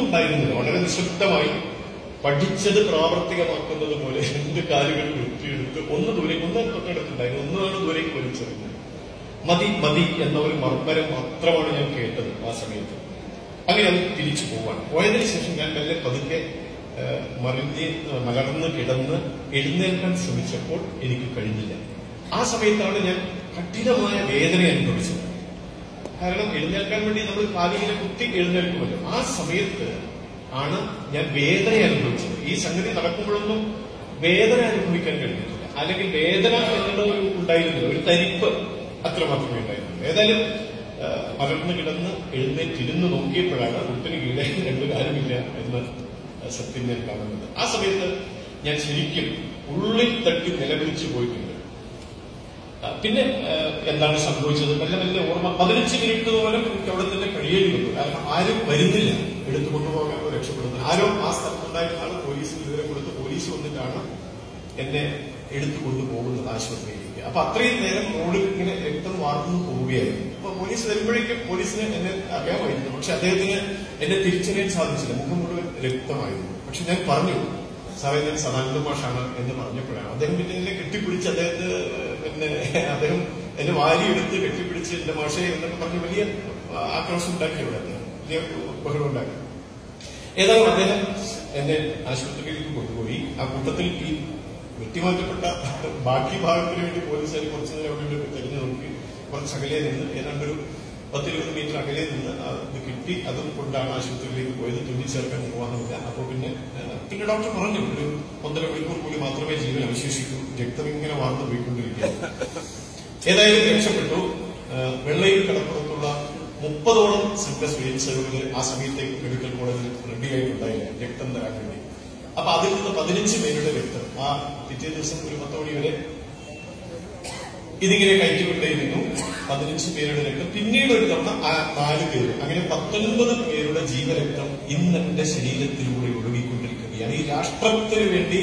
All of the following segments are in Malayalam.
ഒന്നും ഉണ്ടായിരുന്നില്ല. വളരെ നിശബ്ദമായി പഠിച്ചത് പ്രാവർത്തികമാക്കുന്നത് പോലെ രണ്ട് കാലുകൾ വെട്ടിയെടുത്ത് ഒന്ന് ദൂരേക്ക് ഒന്നും തൊട്ടടുത്തുണ്ടായിരുന്നു. ഒന്നാണ് ദൂരേക്ക് വലിച്ചെറിഞ്ഞത്. മതി മതി എന്ന ഒരു മർമ്മരം മാത്രമാണ് ഞാൻ കേട്ടത് ആ സമയത്ത്. അങ്ങനെ അത് തിരിച്ചു പോവാണ്. പോയതിനു ശേഷം ഞാൻ മെല്ലെ പതുക്കെ മറിഞ്ഞ് മലർന്ന് കിടന്ന് എഴുന്നേൽക്കാൻ ശ്രമിച്ചപ്പോൾ എനിക്ക് കഴിഞ്ഞില്ല. ആ സമയത്താണ് ഞാൻ കഠിനമായ വേദന അനുഭവിച്ചത്. കാരണം എഴുന്നേൽക്കാൻ വേണ്ടി നമ്മൾ കാലിങ്ങനെ കുത്തി എഴുന്നേൽക്കുമല്ലോ. ആ സമയത്ത് ആണ് ഞാൻ വേദന അനുഭവിച്ചത്. ഈ സംഗതി നടക്കുമ്പോഴൊന്നും വേദന അനുഭവിക്കാൻ കഴിഞ്ഞിട്ടില്ല. അല്ലെങ്കിൽ വേദന എന്നുള്ള ഒരു ഉണ്ടായിരുന്നില്ല. ഒരു തരിപ്പ് അത്ര മാത്രമേ ഉണ്ടായിരുന്നുള്ളൂ. ഏതായാലും പലർന്ന് കിടന്ന് എഴുന്നേറ്റിരുന്ന് നോക്കിയപ്പോഴാണ് ഒട്ടിന് കീഴെ രണ്ടു കാര്യമില്ല എന്ന് സത്യം ഞാൻ കാണുന്നത്. ആ സമയത്ത് ഞാൻ ശരിക്കും ഉള്ളിൽ തട്ടി നിലവിളിച്ചു പോയിട്ടുണ്ട്. പിന്നെ എന്താണ് സംഭവിച്ചത്? മെല്ലെ മെല്ലെ ഓർമ്മ പതിനഞ്ച് മിനിറ്റ് പോലും എനിക്ക് അവിടെ തന്നെ കഴിയേണ്ടി വന്നു. കാരണം ആരും വരുന്നില്ല എടുത്തു കൊണ്ടുപോകാൻ രക്ഷപ്പെടുന്നു ആരോ ആ സ്ഥലത്തുണ്ടായിരുന്ന ആൾ വിവരം കൊടുത്ത് പോലീസ് വന്നിട്ടാണ് എന്നെ എടുത്തു കൊണ്ടുപോകുന്നത് ആശുപത്രിയിലേക്ക്. അപ്പൊ അത്രയും നേരം റോഡിൽ ഇങ്ങനെ രക്തം വാർന്നു പോവുകയായിരുന്നു. അപ്പൊ പോലീസ് വരുമ്പോഴേക്കും പോലീസിന് എന്നെ അറിയാമായിരുന്നു. പക്ഷെ അദ്ദേഹത്തിന് എന്നെ തിരിച്ചറിയാൻ സാധിച്ചില്ല. മുഖം മുഴുവൻ രക്തമായിരുന്നു. പക്ഷെ ഞാൻ പറഞ്ഞു സാറേ ഞാൻ സദാനന്ദ മാഷാണ് എന്ന് പറഞ്ഞപ്പോഴാണ്. അദ്ദേഹം പിന്നെ എന്നെ കെട്ടിപ്പിടിച്ച് അദ്ദേഹത്തെ പിന്നെ അദ്ദേഹം എന്നെ വാരിയെടുത്ത് കെട്ടിപ്പിടിച്ച് എന്റെ മാഷെ എന്നൊക്കെ പറഞ്ഞ് വലിയ ആക്രോശം ഉണ്ടാക്കി ഇവിടെ വലിയ ബഹളം ഉണ്ടാക്കി. ഏതായാലും അദ്ദേഹം എന്നെ ആശുപത്രിയിലേക്ക് കൊണ്ടുപോയി. ആ കൂട്ടത്തിൽ ഈ വെട്ടിമാറ്റപ്പെട്ട ബാക്കി ഭാഗത്തിന് വേണ്ടി പോലീസുകാർ കുറച്ചു നേരം അവിടെ തെരഞ്ഞു നോക്കി. കുറച്ച് അകലെ നിന്ന് ഏതാണ്ടൊരു പത്തിരുപത് മീറ്റർ അകലെ നിന്ന് അത് കിട്ടി. അതും കൊണ്ടാണ് ആശുപത്രിയിലേക്ക് പോയത്. തുന്നി ചേർക്കാൻ പോകാറില്ല അപ്പൊ പിന്നെ പിന്നെ ഡോക്ടർ പറഞ്ഞു ഒരു ഒന്നര മണിക്കൂർ കൂടി മാത്രമേ ജീവൻ അവശേഷിക്കൂ. രക്തം ഇങ്ങനെ വാർന്നു പോയിക്കൊണ്ടിരിക്കുകയാണ് ഏതായാലും രക്ഷപ്പെട്ടു. വെള്ളയിൽ കടപ്പുറത്തുള്ള മുപ്പതോളം സംഘ സ്വയംസേവകർ ആ സമയത്തേക്ക് മെഡിക്കൽ കോളേജിൽ റെഡിയായിട്ടുണ്ടായില്ല. രക്തം തരാൻ വേണ്ടി. അപ്പൊ അതിൽ നിന്ന് പതിനഞ്ച് പേരുടെ രക്തം ആ പിറ്റേ ദിവസം ഒരു പത്തോടി വരെ ഇതിങ്ങനെ കയറ്റിക്കൊണ്ടേയിരുന്നു പതിനഞ്ച് പേരുടെ രക്തം. പിന്നീട് ഒരു തവണ നാല് പേര് അങ്ങനെ പത്തൊൻപത് പേരുടെ ജീവരക്തം ഇന്ന് എന്റെ ശരീരത്തിലൂടെ ഒഴുകിക്കൊണ്ടിരിക്കുകയാണ്. ഈ രാഷ്ട്രത്തിന് വേണ്ടി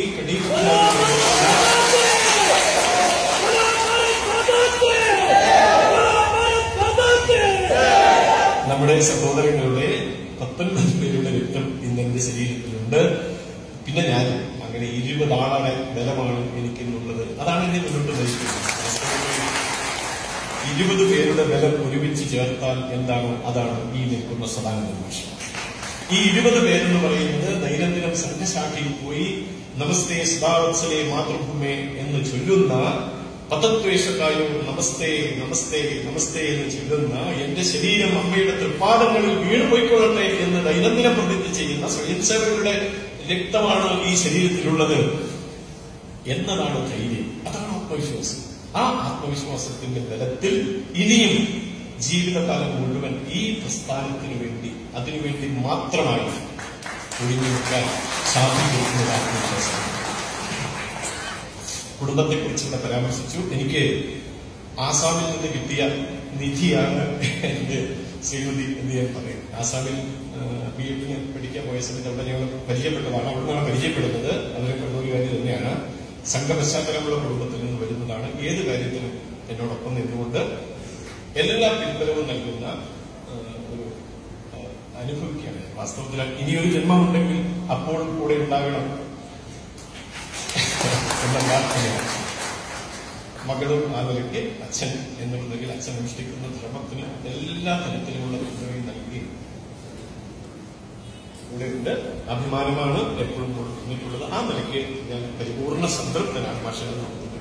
നമ്മുടെ സഹോദരങ്ങളുടെ പത്തൊൻപത് പേരുടെ രക്തം ഇന്ന് എന്റെ ശരീരത്തിലുണ്ട്. പിന്നെ ഞാൻ അങ്ങനെ ഇരുപത് ബലമാണ് എനിക്കിന്നുള്ളത് അതാണ് എന്നെ മുന്നോട്ട് നയിക്കുന്നത് ഇരുപത് പേരുടെ ബലം ഒരുമിച്ച് ചേർത്താൽ എന്താണോ അതാണ് ഈ നിൽക്കുന്ന സദാനന്ദ ഈ ഇരുപത് പേരെന്ന് പറയുന്നത് ദൈനംദിനം സംഘശാഖയിൽ പോയി നമസ്തേ സദാവത്സലേ മാതൃഭൂമേ എന്ന് ചൊല്ലുന്ന പതത്വേഷക്കായോ നമസ്തേ നമസ്തേ നമസ്തേ എന്ന് ചൊല്ലുന്ന എന്റെ ശരീരം അമ്മയുടെ തൃപ്പാദങ്ങളിൽ വീണുപോയിക്കൊള്ളട്ടെ എന്ന് ദൈനംദിനം പ്രതിജ്ഞ ചെയ്യുന്ന സ്വയംസേവകരുടെ രക്തമാണ് ഈ ശരീരത്തിലുള്ളത് എന്നതാണ് ധൈര്യം? അതാണ് ആത്മവിശ്വാസം. ആ ആത്മവിശ്വാസത്തിന്റെ ബലത്തിൽ ഇനിയും ജീവിതകാലം മുഴുവൻ ഈ പ്രസ്ഥാനത്തിന് വേണ്ടി അതിനുവേണ്ടി മാത്രമായി ഒഴിഞ്ഞു നിൽക്കാൻ സാധിക്കുന്ന ഒരു ആത്മവിശ്വാസം. കുടുംബത്തെക്കുറിച്ച് ഇവിടെ പരാമർശിച്ചു. എനിക്ക് ആസാമിൽ നിന്ന് കിട്ടിയ നിധിയാണ് എന്റെ ശ്രീമതി എന്ന് ഞാൻ പറയും. ആസാമിൽ ബി എഡിന് പഠിക്കാൻ പോയ സമയത്ത് അവിടെ ഞങ്ങൾ പരിചയപ്പെട്ടതാണ്. അവിടെ നിന്നാണ് പരിചയപ്പെടുന്നത് അതിനെ കണ്ണൂരുകാരി തന്നെയാണ്. സംഘപശ്ചാത്തലമുള്ള കുടുംബത്തിൽ നിന്ന് വരുന്നതാണ്. ഏത് കാര്യത്തിലും എന്നോടൊപ്പം നിന്നുകൊണ്ട് എല്ലാ പിൻബലവും നൽകുന്ന ഒരു അനുഭവിക്കുകയാണ് വാസ്തവത്തിൽ ഇനിയൊരു ജന്മമുണ്ടെങ്കിൽ അപ്പോഴും കൂടെ ഉണ്ടാകണം. എന്ന മകളും ആ നിലയ്ക്ക് അച്ഛൻ എന്നുണ്ടെങ്കിൽ അച്ഛൻ അനുഷ്ഠിക്കുന്ന ധർമ്മത്തിന് എല്ലാ തരത്തിലുമുള്ള പിന്തുണയും നൽകി കൂടെയുണ്ട് അഭിമാനമാണ് എപ്പോഴും കൊടുത്തിട്ടുള്ളത്. ആ നിലയ്ക്ക് ഞാൻ പരിപൂർണ സംതൃപ്തനാണ്. ഭാഷകൾ നടത്തുന്നത്